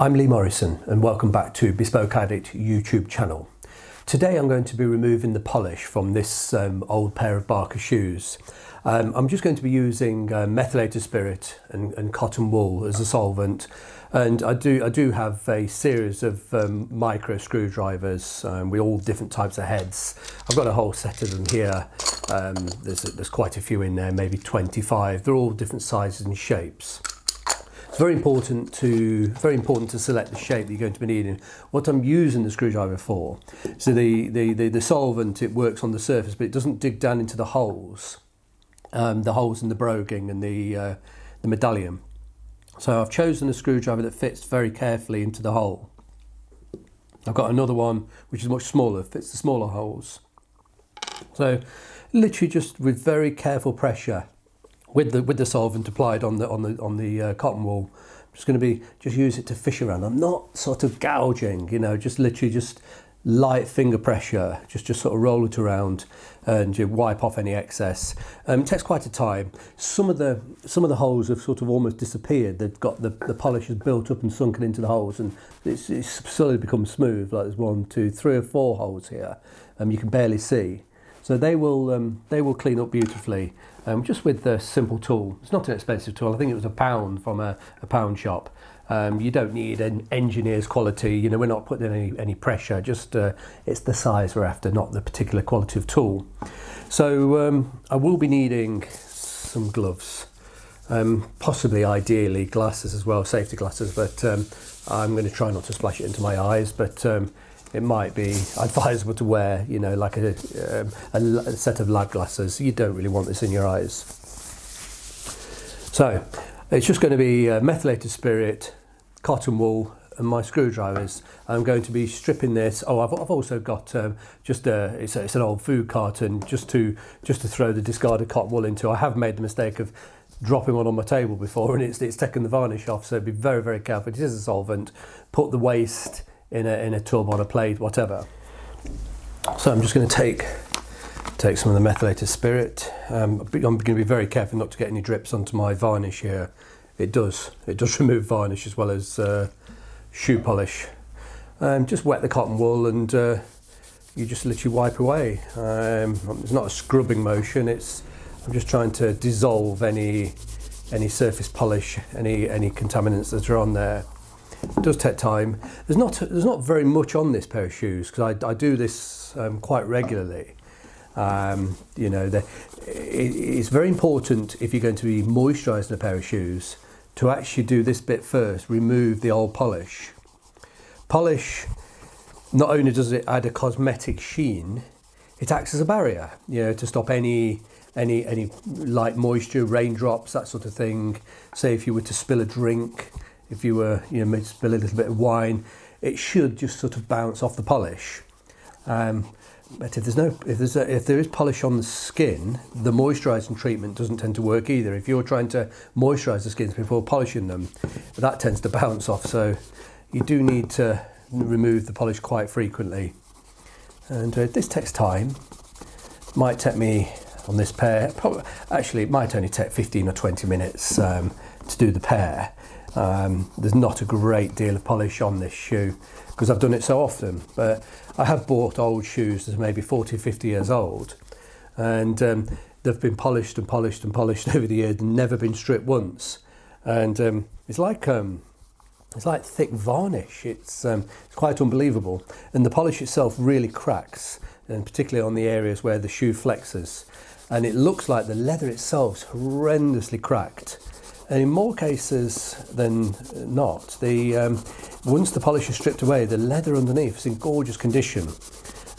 I'm Lee Morrison and welcome back to Bespoke Addict YouTube channel. Today I'm going to be removing the polish from this um, old pair of Barker shoes. Um, I'm just going to be using uh, methylated spirit and, and, cotton wool as a solvent and I do I do have a series of um, micro screwdrivers um, with all different types of heads. I've got a whole set of them here. Um, there's, there's quite a few in there, maybe 25. They're all different sizes and shapes. It's very important to very important to select the shape that you're going to be needing. What I'm using the screwdriver for, so the, the, the, the solvent, it works on the surface, but it doesn't dig down into the holes, um, the holes in the broguing and the, uh, the medallion. So I've chosen a screwdriver that fits very carefully into the hole. I've got another one which is much smaller, fits the smaller holes. So literally just with very careful pressure, with the with the solvent applied on the on the on the uh, cotton wool. I'm just going to be just use it to fish around. I'm not sort of gouging, you know, just literally just light finger pressure, just just sort of roll it around and you wipe off any excess. Um, it takes quite a time. Some of the some of the holes have sort of almost disappeared. They've got the, the polish has built up and sunken into the holes and it's, it's slowly become smooth. Like there's one, two, three or four holes here. Um, you can barely see. So they will um, they will clean up beautifully um, just with the simple tool. It's not an expensive tool. I think it was a pound from a, a pound shop. Um, you don't need an engineer's quality. You know, we're not putting any any pressure. Just uh, it's the size we're after, not the particular quality of tool. So um, I will be needing some gloves, um, possibly ideally glasses as well, safety glasses. But um, I'm going to try not to splash it into my eyes. But um, it might be advisable to wear, you know, like a, um, a, set of lab glasses. You don't really want this in your eyes. So it's just going to be uh, methylated spirit, cotton wool, and my screwdrivers. I'm going to be stripping this. Oh, I've, I've also got um, just a it's, a it's, an old food carton just to just to throw the discarded cotton wool into. I have made the mistake of dropping one on my table before, and it's it's taken the varnish off. So be very very careful. It is a solvent. Put the waste in a, in a tub on a plate, whatever. So I'm just going to take take some of the methylated spirit. Um, I'm going to be very careful not to get any drips onto my varnish here. It does, it does remove varnish as well as uh, shoe polish. Um, just wet the cotton wool and uh, you just literally wipe away. Um, it's not a scrubbing motion, it's I'm just trying to dissolve any any surface polish, any any contaminants that are on there. It does take time. There's not there's not very much on this pair of shoes because I, I do this um, quite regularly. Um, you know, the, it, it's very important if you're going to be moisturising a pair of shoes to actually do this bit first, remove the old polish. Polish, not only does it add a cosmetic sheen, it acts as a barrier, you know, to stop any any any light moisture, raindrops, that sort of thing. Say if you were to spill a drink, if you were, you know, spill a little bit of wine, it should just sort of bounce off the polish. Um, but if there's no, if there's a, if there is polish on the skin, the moisturising treatment doesn't tend to work either. If you're trying to moisturise the skins before polishing them, that tends to bounce off. So you do need to remove the polish quite frequently. And uh, this takes time. Might take me on this pair. Probably, actually, it might only take 15 or 20 minutes um, to do the pair. Um, there's not a great deal of polish on this shoe because I've done it so often. But I have bought old shoes that are maybe 40, 50 years old, and um, they've been polished and polished and polished over the years never been stripped once. And um, it's like um, it's like thick varnish. It's um, it's quite unbelievable, and the polish itself really cracks, and particularly on the areas where the shoe flexes, and it looks like the leather itself is horrendously cracked and in more cases than not, the um, once the polish is stripped away, the leather underneath is in gorgeous condition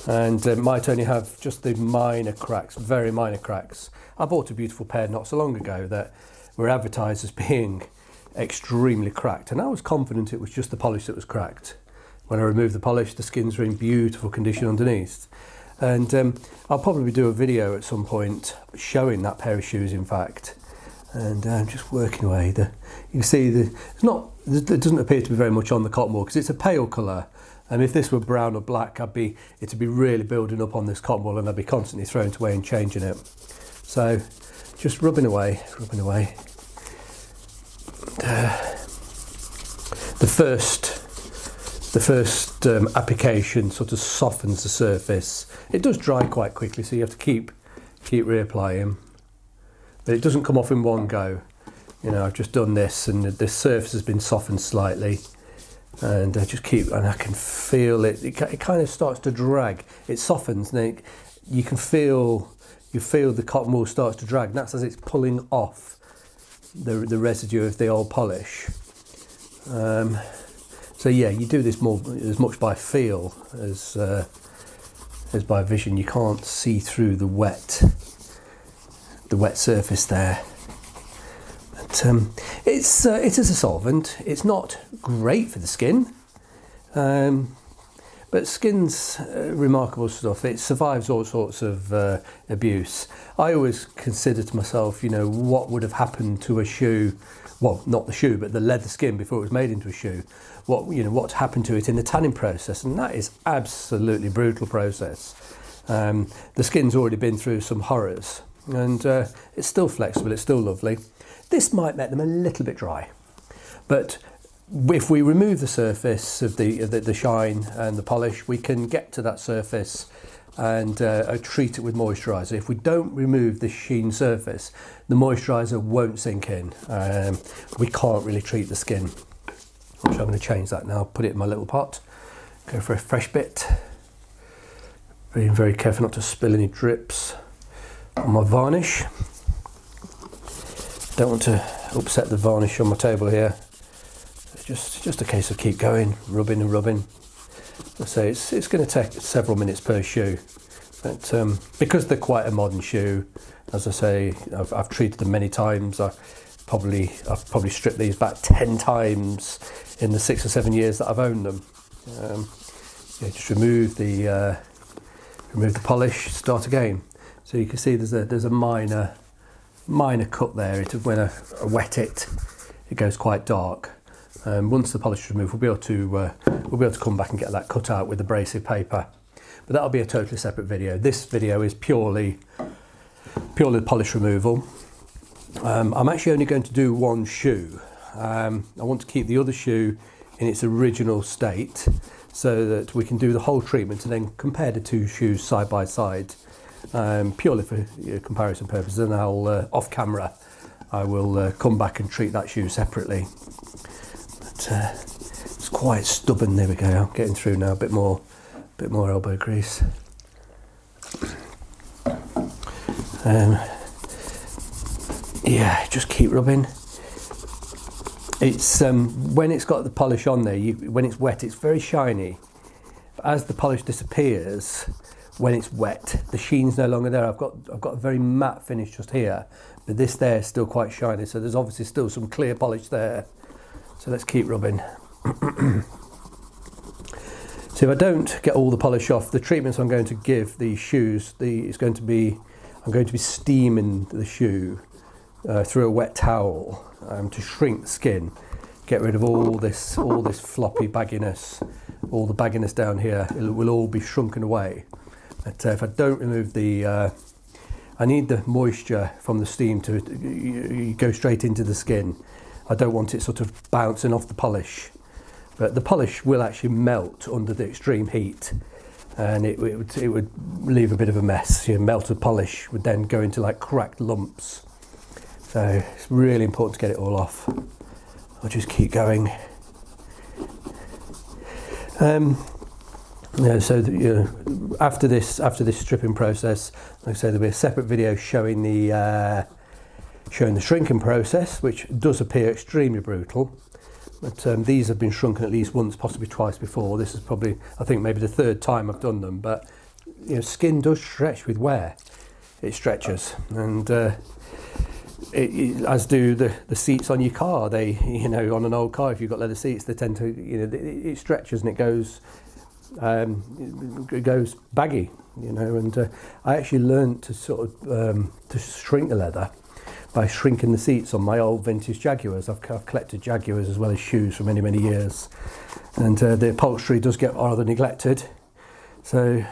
and uh, might only have just the minor cracks, very minor cracks. I bought a beautiful pair not so long ago that were advertised as being extremely cracked, and I was confident it was just the polish that was cracked. When I removed the polish, the skins were in beautiful condition underneath. And um, I'll probably do a video at some point showing that pair of shoes, in fact and I'm um, just working away. The, you can see the, it's not, there doesn't appear to be very much on the cotton wool because it's a pale colour. And if this were brown or black, I'd be, it'd be really building up on this cotton wool and I'd be constantly throwing it away and changing it. So just rubbing away, rubbing away. Uh, the first the first um, application sort of softens the surface. It does dry quite quickly, so you have to keep keep reapplying. But it doesn't come off in one go. You know, I've just done this, and the surface has been softened slightly, and I just keep, and I can feel it. It, it kind of starts to drag. It softens, and it, you can feel you feel the cotton wool starts to drag. And that's as it's pulling off the the residue of the old polish. Um, so yeah, you do this more as much by feel as uh, as by vision. You can't see through the wet the wet surface there. But um, it's uh, it is a solvent. It's not great for the skin. Um, but skin's uh, remarkable stuff. It survives all sorts of uh, abuse. I always consider to myself, you know, what would have happened to a shoe well, not the shoe, but the leather skin before it was made into a shoe. What you know, what happened to it in the tanning process, and that is absolutely brutal process. Um, the skin's already been through some horrors, and uh, it's still flexible. It's still lovely. This might make them a little bit dry, but if we remove the surface of the, the, the shine and the polish, we can get to that surface and uh, treat it with moisturiser. If we don't remove the sheen surface, the moisturiser won't sink in. Um, we can't really treat the skin. I'm going to change that now, put it in my little pot, go for a fresh bit. Being very careful not to spill any drips my varnish. Don't want to upset the varnish on my table here. It's just, just a case of keep going, rubbing and rubbing. I say it's, it's going to take several minutes per shoe. But um, because they're quite a modern shoe, as I say, I've, I've treated them many times. I probably I've probably stripped these back ten times in the six or seven years that I've owned them. Um, yeah, just remove the uh, remove the polish, start again. So you can see there's a there's a minor minor cut there. It, when I, I wet it, it goes quite dark. Um, once the polish is removed, we'll be able to uh, we'll be able to come back and get that cut out with abrasive paper. But that'll be a totally separate video. This video is purely purely polish removal. Um, I'm actually only going to do one shoe. Um, I want to keep the other shoe in its original state so that we can do the whole treatment and then compare the two shoes side by side um, purely for you know, comparison purposes and I'll uh, off camera I will uh, come back and treat that shoe separately but uh, it's quite stubborn. There we go. I'm getting through now. A bit more, bit more elbow grease. Um, yeah, just keep rubbing. It's um, when it's got the polish on there. You, when it's wet, it's very shiny. But as the polish disappears, when it's wet, the sheen's no longer there. I've got I've got a very matte finish just here, but this there is still quite shiny. So there's obviously still some clear polish there. So let's keep rubbing. so if I don't get all the polish off, the treatments I'm going to give the shoes, the, it's going to be, I'm going to be steaming the shoe uh, through a wet towel um, to shrink the skin, get rid of all this, all this floppy bagginess, all the bagginess down here. It will all be shrunken away. But uh, if I don't remove the, uh, I need the moisture from the steam to go straight into the skin. I don't want it sort of bouncing off the polish. But the polish will actually melt under the extreme heat and it, it, would, it would leave a bit of a mess. You know, melted polish would then go into like cracked lumps. So it's really important to get it all off. I'll just keep going. Um, yeah, so the, you know, after this after this stripping process, like I say, there'll be a separate video showing the uh, showing the shrinking process, which does appear extremely brutal. But um, these have been shrunken at least once, possibly twice before. This is probably, I think, maybe the third time I've done them. But you know, skin does stretch with wear. It stretches, and uh, it, it, as do the, the seats on your car. They, you know, on an old car, if you've got leather seats, they tend to, you know, it, it stretches and it goes, um, it goes baggy, you know. And uh, I actually learned to sort of um, to shrink the leather by shrinking the seats on my old vintage Jaguars. I've, I've collected Jaguars as well as shoes for many, many years. And uh, the upholstery does get rather neglected. So,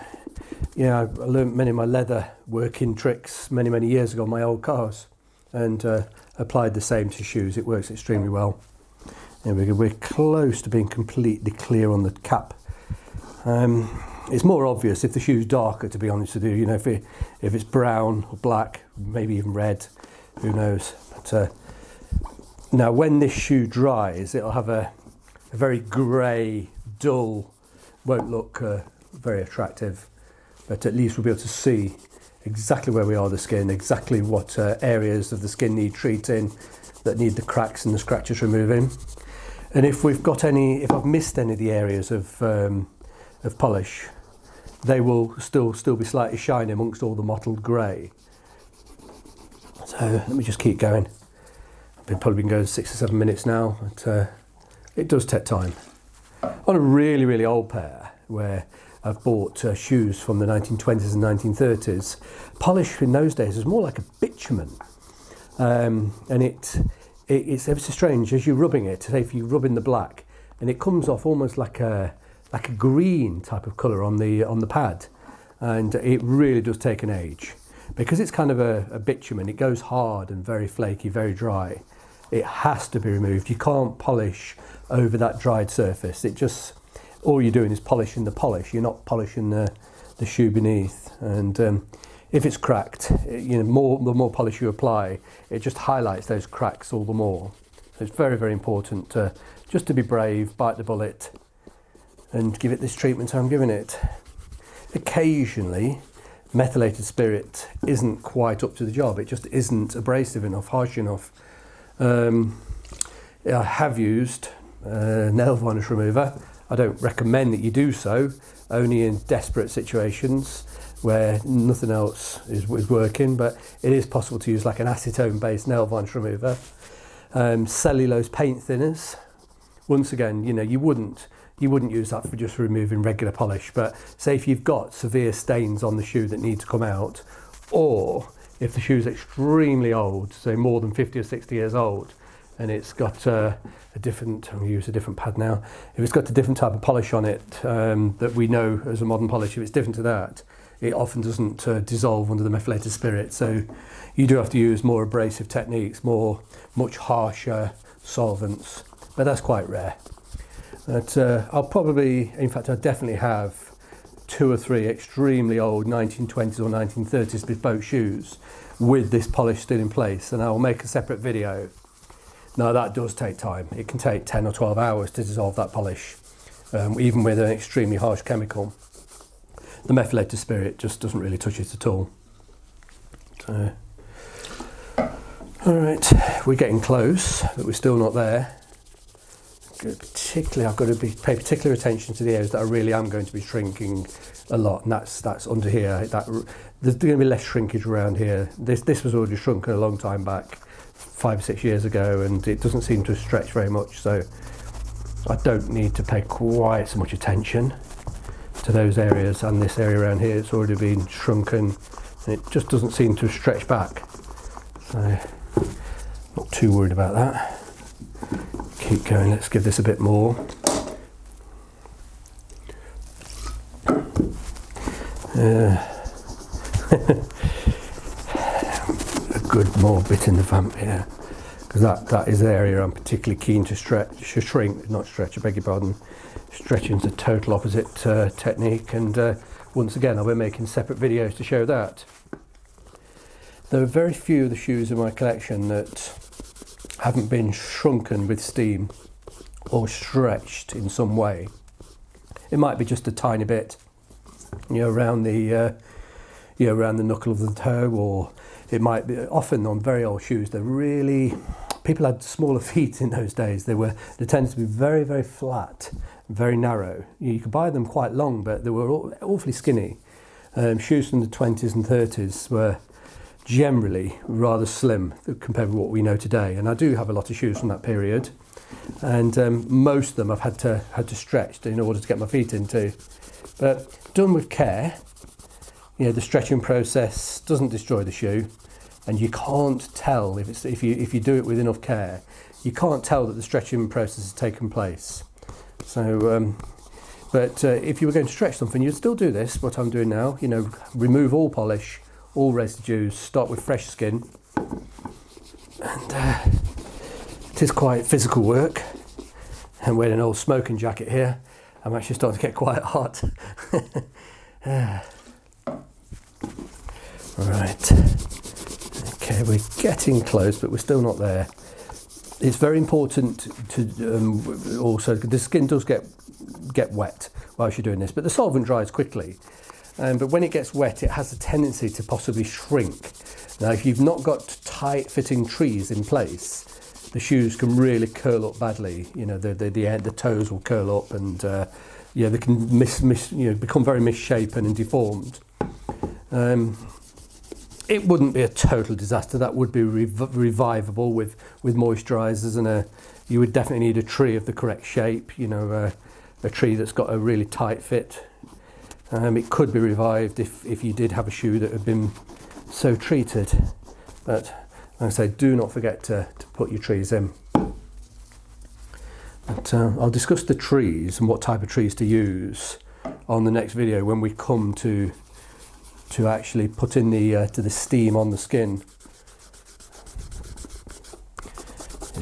yeah, I learned many of my leather working tricks many, many years ago on my old cars and uh, applied the same to shoes. It works extremely well. We go. We're close to being completely clear on the cap. Um, it's more obvious if the shoe's darker, to be honest with you. You know, if it, if it's brown or black, maybe even red, who knows. But uh, now, when this shoe dries, it'll have a, a very grey, dull, won't look uh, very attractive. But at least we'll be able to see exactly where we are the skin, exactly what uh, areas of the skin need treating, that need the cracks and the scratches removing. And if we've got any, if I've missed any of the areas of um, of polish, they will still still be slightly shiny amongst all the mottled grey. So let me just keep going. I've probably been going six or seven minutes now, but uh, it does take time. On a really really old pair where I've bought uh, shoes from the 1920s and 1930s, polish in those days was more like a bitumen, um, and it, it it's ever so strange as you're rubbing it. Say if you rub in the black, and it comes off almost like a like a green type of colour on the on the pad, and it really does take an age because it's kind of a, a bitumen. It goes hard and very flaky, very dry. It has to be removed. You can't polish over that dried surface. It just all you're doing is polishing the polish. You're not polishing the the shoe beneath. And um, if it's cracked, you know, more the more polish you apply, it just highlights those cracks all the more. So it's very very important to, just to be brave, bite the bullet, and give it this treatment I'm giving it. Occasionally, methylated spirit isn't quite up to the job. It just isn't abrasive enough, harsh enough. Um, I have used uh, nail varnish remover. I don't recommend that you do so, only in desperate situations where nothing else is, is working, but it is possible to use like an acetone based nail varnish remover. Um, cellulose paint thinners. Once again, you know, you wouldn't you wouldn't use that for just removing regular polish. But say if you've got severe stains on the shoe that need to come out, or if the shoe's extremely old, say more than 50 or 60 years old, and it's got uh, a different, I'm going to use a different pad now, if it's got a different type of polish on it um, that we know as a modern polish, if it's different to that, it often doesn't uh, dissolve under the methylated spirit. So you do have to use more abrasive techniques, more, much harsher solvents, but that's quite rare. But uh, I'll probably, in fact, I definitely have two or three extremely old 1920s or 1930s bespoke shoes with this polish still in place, and I'll make a separate video. Now that does take time. It can take 10 or 12 hours to dissolve that polish, um, even with an extremely harsh chemical. The methylated spirit just doesn't really touch it at all. So, all right, we're getting close, but we're still not there particularly, I've got to be, pay particular attention to the areas that I really am going to be shrinking a lot, and that's that's under here. That there's going to be less shrinkage around here. This this was already shrunken a long time back, five six years ago, and it doesn't seem to stretch very much. So I don't need to pay quite so much attention to those areas and this area around here. It's already been shrunken, and it just doesn't seem to stretch back. So not too worried about that keep going. Let's give this a bit more. Uh, a good more bit in the vamp here because that, that is the area I'm particularly keen to stretch, shrink, not stretch, I beg your pardon. Stretching is a total opposite uh, technique and uh, once again I'll be making separate videos to show that. There are very few of the shoes in my collection that haven't been shrunken with steam or stretched in some way. It might be just a tiny bit, you know, around the, uh, you know, around the knuckle of the toe, or it might be often on very old shoes. They're really people had smaller feet in those days. They were they tended to be very very flat, very narrow. You could buy them quite long, but they were awfully skinny. Um, shoes from the 20s and 30s were generally rather slim compared with what we know today. And I do have a lot of shoes from that period, and um, most of them I've had to had to stretch in order to get my feet into. But done with care, you know, the stretching process doesn't destroy the shoe, and you can't tell if it's if you if you do it with enough care, you can't tell that the stretching process has taken place. So. Um, but uh, if you were going to stretch something, you'd still do this, what I'm doing now, you know, remove all polish, all residues, start with fresh skin. And uh, it is quite physical work. I'm wearing an old smoking jacket here. I'm actually starting to get quite hot. right. Okay, we're getting close, but we're still not there. It's very important to um, also the skin does get get wet whilst you're doing this, but the solvent dries quickly. Um, but when it gets wet, it has a tendency to possibly shrink. Now, if you've not got tight fitting trees in place, the shoes can really curl up badly. You know, the the the, the toes will curl up, and uh, yeah, they can miss, miss you know become very misshapen and deformed. Um, it wouldn't be a total disaster. That would be rev revivable with with moisturisers, and a you would definitely need a tree of the correct shape. You know, uh, a tree that's got a really tight fit. Um, it could be revived if if you did have a shoe that had been so treated, but like I say, do not forget to, to put your trees in. But uh, I'll discuss the trees and what type of trees to use on the next video when we come to to actually put in the uh, to the steam on the skin.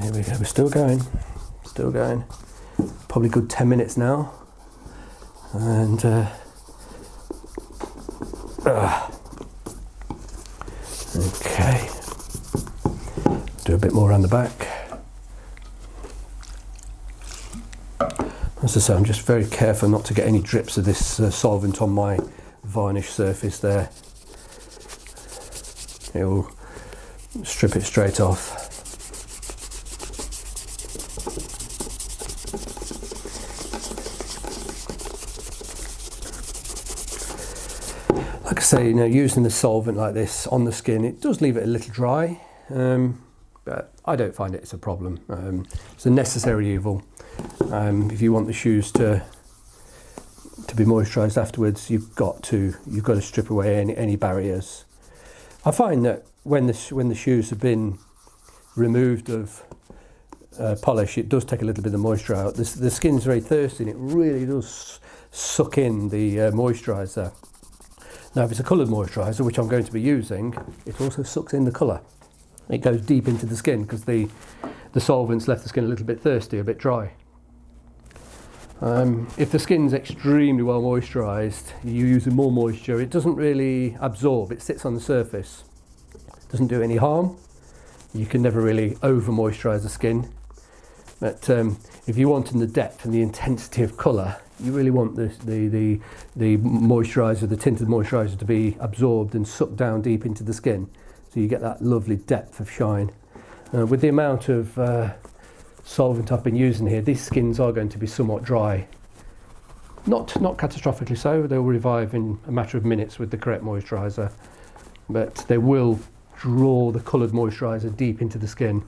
Here we go. We're still going, still going. Probably good ten minutes now, and. Uh, okay do a bit more around the back. As I say, I'm just very careful not to get any drips of this uh, solvent on my varnish surface there. It will strip it straight off. Say, you know, using the solvent like this on the skin, it does leave it a little dry. Um, but I don't find it it's a problem. Um, it's a necessary evil. Um, if you want the shoes to to be moisturised afterwards, you've got to you've got to strip away any, any barriers. I find that when the when the shoes have been removed of uh, polish, it does take a little bit of moisture out. The, the skin's very thirsty and it really does suck in the uh, moisturiser. Now, if it's a coloured moisturiser, which I'm going to be using, it also sucks in the colour it goes deep into the skin because the, the solvents left the skin a little bit thirsty, a bit dry. Um, if the skin's extremely well moisturised, you're using more moisture, it doesn't really absorb, it sits on the surface. doesn't do any harm. You can never really over moisturise the skin. But um, if you want in the depth and the intensity of colour, you really want the, the, the, moisturiser, the tinted moisturiser to be absorbed and sucked down deep into the skin. So you get that lovely depth of shine. Uh, with the amount of uh, solvent I've been using here, these skins are going to be somewhat dry. Not, not catastrophically so, they'll revive in a matter of minutes with the correct moisturiser, but they will draw the coloured moisturiser deep into the skin.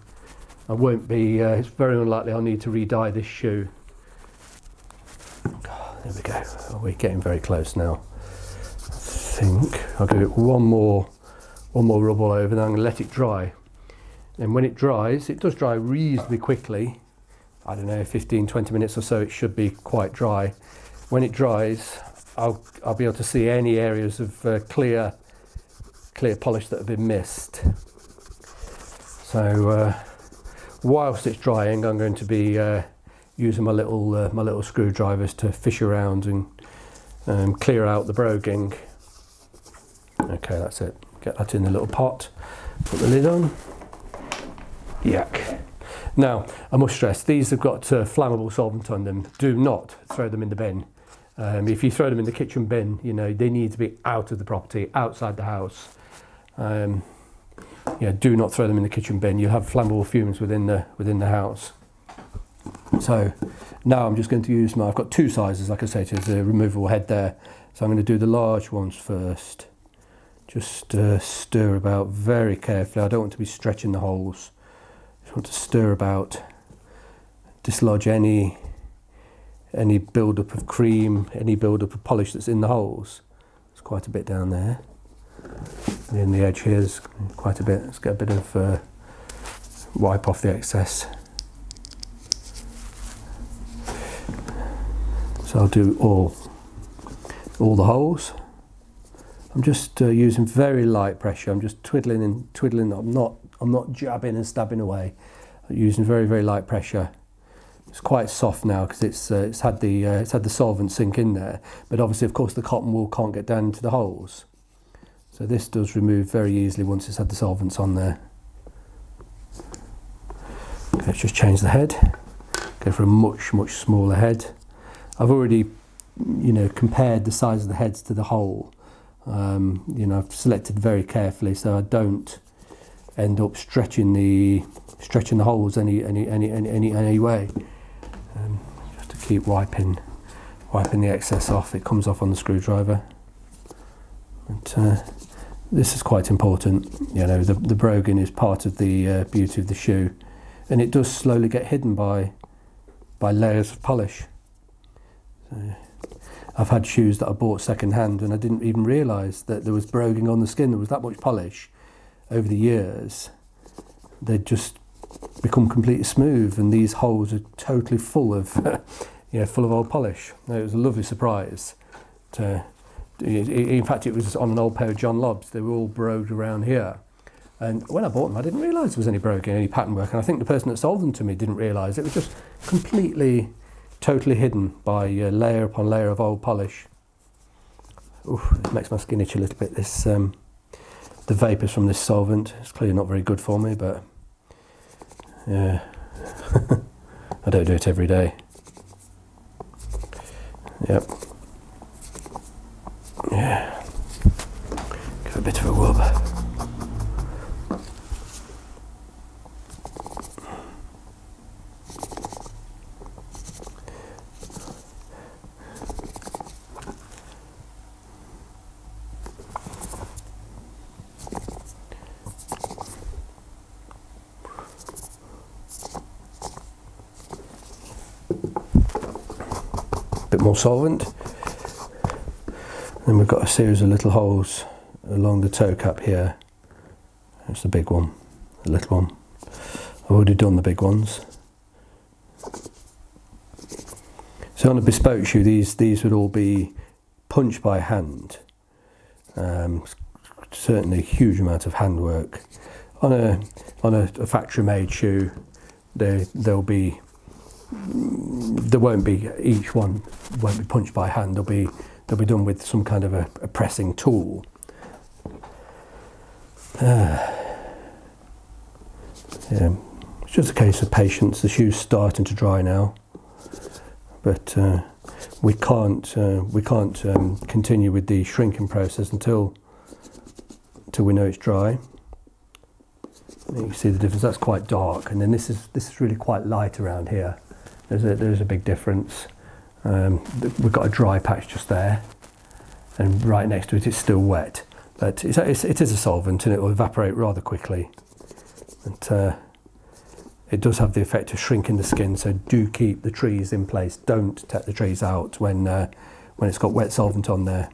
I won't be, uh, it's very unlikely I'll need to re-dye this shoe. There we go, we're getting very close now. I think I'll give it one more one more rub all over, then I'm going to let it dry. And when it dries, it does dry reasonably quickly. I don't know, 15, 20 minutes or so, it should be quite dry. When it dries, I'll, I'll be able to see any areas of uh, clear, clear polish that have been missed. So uh, whilst it's drying, I'm going to be uh, using my little, uh, my little screwdrivers to fish around and um, clear out the broguing. Okay, that's it. Get that in the little pot, put the lid on. Yuck. Now, I must stress, these have got uh, flammable solvent on them. Do not throw them in the bin. Um, if you throw them in the kitchen bin, you know, they need to be out of the property, outside the house. Um, yeah, do not throw them in the kitchen bin. You'll have flammable fumes within the, within the house. So now I'm just going to use my, I've got two sizes, like I say, to the removable head there. So I'm going to do the large ones first. Just uh, stir about very carefully. I don't want to be stretching the holes. Just want to stir about, dislodge any any build-up of cream, any build-up of polish that's in the holes. There's quite a bit down there. And in the edge here is quite a bit. Let's get a bit of uh, wipe off the excess. So I'll do all all the holes. I'm just uh, using very light pressure. I'm just twiddling and twiddling. I'm not I'm not jabbing and stabbing away. I'm using very very light pressure it's quite soft now because it's uh, it's had the uh, it's had the solvent sink in there. But obviously, of course, the cotton wool can't get down into the holes. So this does remove very easily once it's had the solvents on there. Okay, let's just change the head. Go for a much much smaller head. I've already, you know, compared the size of the heads to the hole. Um, you know, I've selected very carefully so I don't end up stretching the stretching the holes any any any any any, any way. Um, just to keep wiping wiping the excess off. It comes off on the screwdriver. But, uh, this is quite important. You know, the, the broguing is part of the uh, beauty of the shoe, and it does slowly get hidden by by layers of polish. So, I've had shoes that I bought second hand and I didn't even realise that there was broguing on the skin. There was that much polish over the years. They'd just become completely smooth, and these holes are totally full of, you know, full of old polish. It was a lovely surprise. To, in fact, it was on an old pair of John Lobbs. They were all brogued around here. And when I bought them, I didn't realise there was any broguing, any pattern work. And I think the person that sold them to me didn't realise. It was just completely, totally hidden by uh, layer upon layer of old polish. Oof, it makes my skin itch a little bit. This, um, the vapours from this solvent. It's clearly not very good for me, but yeah, I don't do it every day. Yep. Yeah. Give a bit of a rub. Bit more solvent. Then we've got a series of little holes along the toe cap here. That's the big one, the little one. I've already done the big ones. So on a bespoke shoe, these these would all be punched by hand. Um, certainly a huge amount of handwork. On a on a, a factory made shoe, there there'll be there won't be each one won't be punched by hand. They'll be they'll be done with some kind of a, a pressing tool. Uh, yeah, it's just a case of patience. The shoe's starting to dry now, but uh, we can't uh, we can't um, continue with the shrinking process until until we know it's dry. You can see the difference. That's quite dark, and then this is this is really quite light around here. There's a, there's a big difference. Um, we've got a dry patch just there, and right next to it it's still wet. But it's, it's, it is a solvent and it will evaporate rather quickly. Uh, it does have the effect of shrinking the skin, so do keep the trees in place. Don't take the trees out when, uh, when it's got wet solvent on there.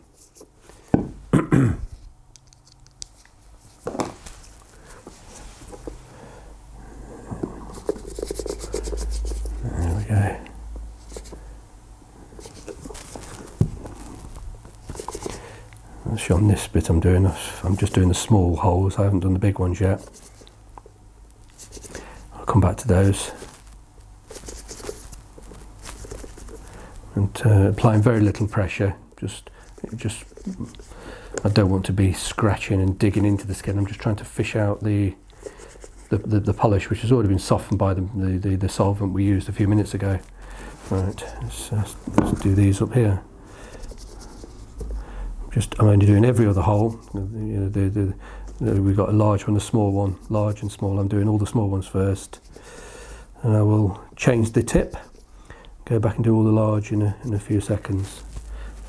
On this bit I'm doing, I'm just doing the small holes, I haven't done the big ones yet. I'll come back to those. And uh, applying very little pressure, just, just, I don't want to be scratching and digging into the skin, I'm just trying to fish out the, the, the, the polish which has already been softened by the, the, the, the solvent we used a few minutes ago. Right, let's, uh, let's do these up here just I'm only doing every other hole. You know, the, the, the, we've got a large one, a small one, large and small. I'm doing all the small ones first, and I will change the tip, go back and do all the large in a, in a few seconds.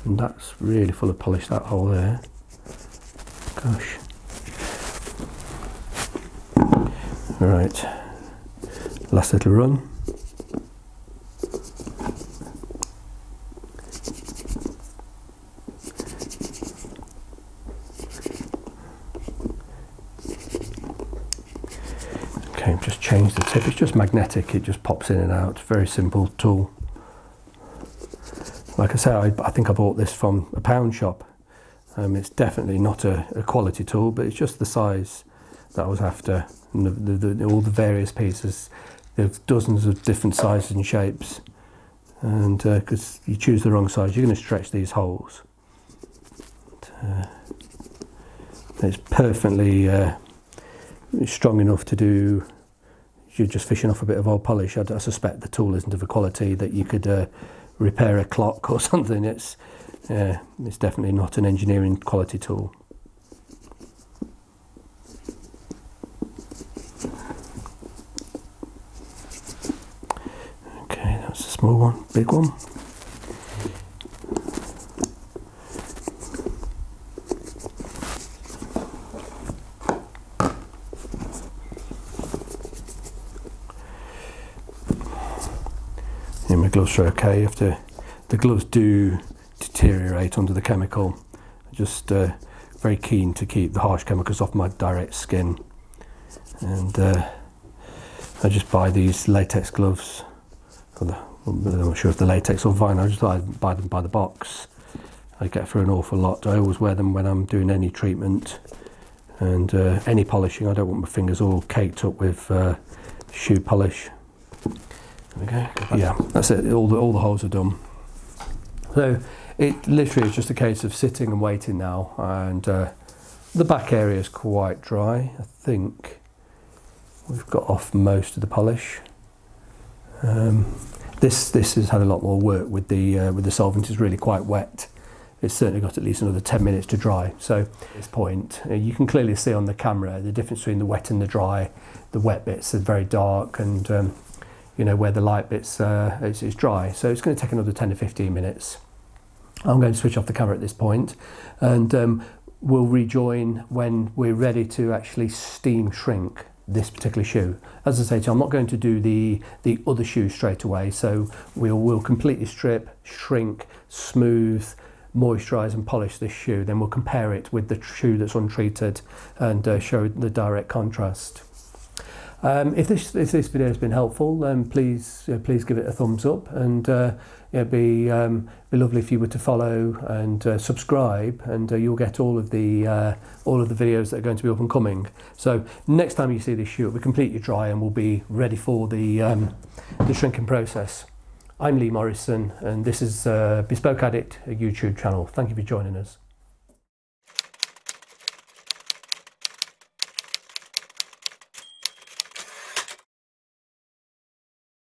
And that's really full of polish. That hole there. Gosh. Right. Last little run. Okay, just change the tip. It's just magnetic. It just pops in and out. Very simple tool. Like I say, I, I think I bought this from a pound shop. Um, it's definitely not a, a, quality tool, but it's just the size that I was after. The, the, the, all the various pieces there's dozens of different sizes and shapes and because uh, you choose the wrong size you're going to stretch these holes uh, it's perfectly uh, strong enough to do you're just fishing off a bit of old polish. I, I suspect the tool isn't of a quality that you could uh, repair a clock or something. It's, uh, it's definitely not an engineering quality tool. Gloves okay. After the gloves do deteriorate under the chemical, just uh, very keen to keep the harsh chemicals off my direct skin, and uh, I just buy these latex gloves the I'm not sure if the latex or vinyl, I just I'd buy them by the box. I get for an awful lot. I always wear them when I'm doing any treatment and uh, any polishing. I don't want my fingers all caked up with uh, shoe polish. We. Yeah, that's it. All the, all the holes are done. So it literally is just a case of sitting and waiting now. And uh, the back area is quite dry. I think we've got off most of the polish. Um, this this has had a lot more work with the uh, with the solvent. It's really quite wet. It's certainly got at least another 10 minutes to dry. So at this point, uh, you can clearly see on the camera the difference between the wet and the dry. The wet bits are very dark and um, you know where the light bits uh, is, is dry. So it's going to take another 10 to 15 minutes. I'm going to switch off the camera at this point and um, we'll rejoin when we're ready to actually steam shrink this particular shoe. As I say to you, I'm not going to do the, the other shoe straight away, so we'll, we'll completely strip, shrink, smooth, moisturise and polish this shoe. Then we'll compare it with the shoe that's untreated and uh, show the direct contrast. Um, if this if this video has been helpful, then please please give it a thumbs up, and uh, it'd be um, be lovely if you were to follow and uh, subscribe, and uh, you'll get all of the uh, all of the videos that are going to be up and coming. So next time you see this shoe, we'll completely dry and we'll be ready for the um, the shrinking process. I'm Lee Morrison, and this is uh, Bespoke Addict, a YouTube channel. Thank you for joining us.